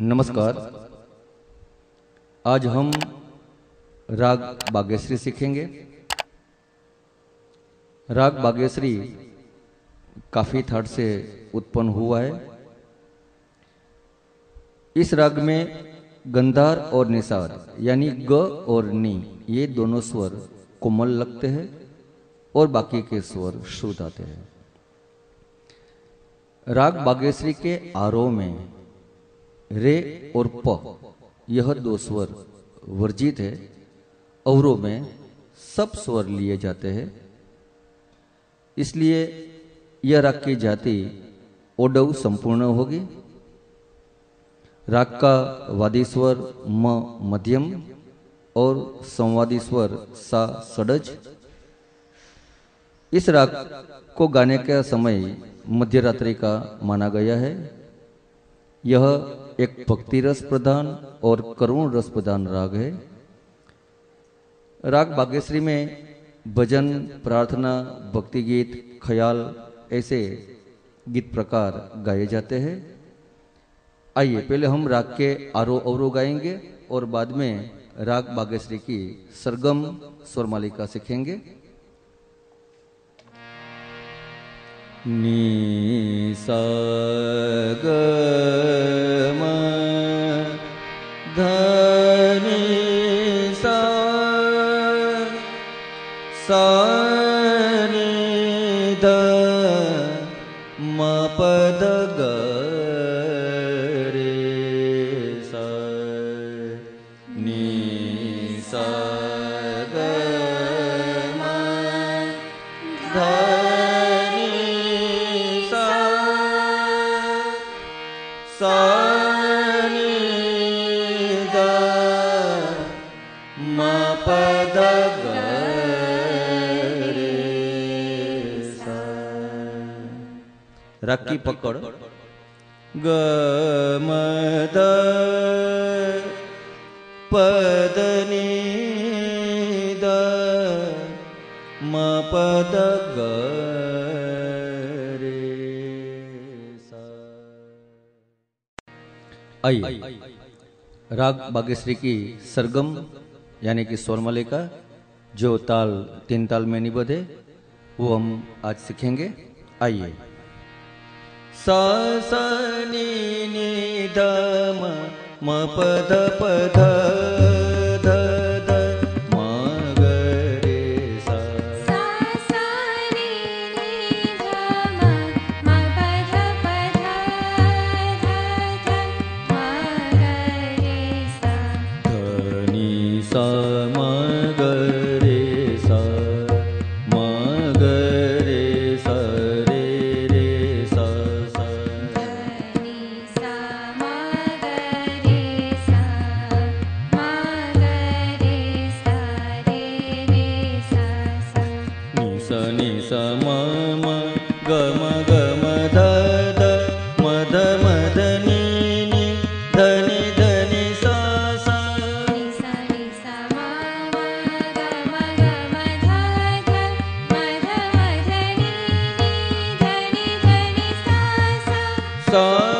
नमस्कार। आज हम राग बागेश्वरी सीखेंगे। राग बागेश्वरी काफ़ी थाट से उत्पन्न हुआ है। इस राग में गंधार और निषाद यानी ग और नी, ये दोनों स्वर कोमल लगते हैं और बाकी के स्वर श्रुत आते हैं। राग बागेश्वरी के आरोह में रे और प। यह दो स्वर वर्जित है। अवरों में सब स्वर लिए जाते हैं। इसलिए यह राग की जाति ओडव संपूर्ण होगी। राग का वादी स्वर म मध्यम और संवादी स्वर सा सडज। इस राग को गाने का समय मध्य रात्रि का माना गया है। यह एक भक्ति रस प्रधान और करुण रस प्रधान राग है। राग बागेश्वरी में भजन, प्रार्थना, भक्ति गीत, ख्याल ऐसे गीत प्रकार गाए जाते हैं। आइए, पहले हम राग के आरो अवरो गाएँगे और बाद में राग बागेश्वरी की सरगम स्वरमालिका सीखेंगे। निसगम धनि सा રાખી પકડ ગમદ પદની દ મ પદ ગ आइए राग बागेश्वरी की सरगम, यानी कि स्वरमालिका जो ताल, तीन ताल में निबद्ध है, वो हम आज सीखेंगे। आइए। सा सा नी नी म म प 怎么走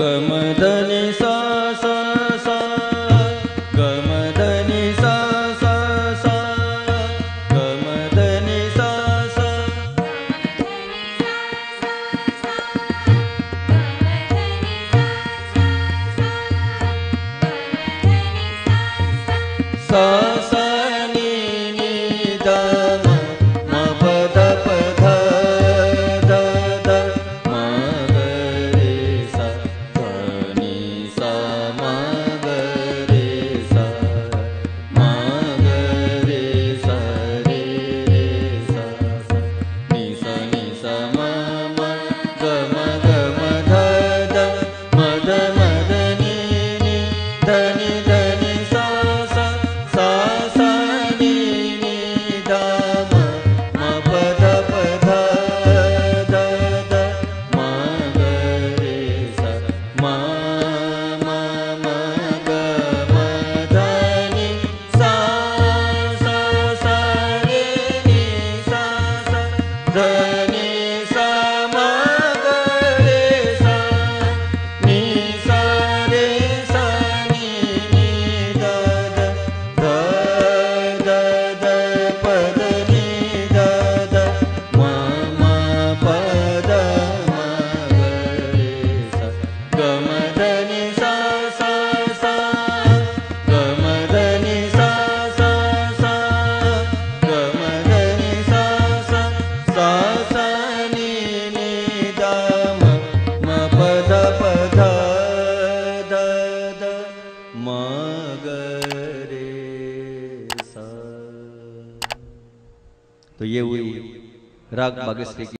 गमदनी सा सा सा गमदनी सा सा सा गमदनी सा सा। सा राग बागेश्वरी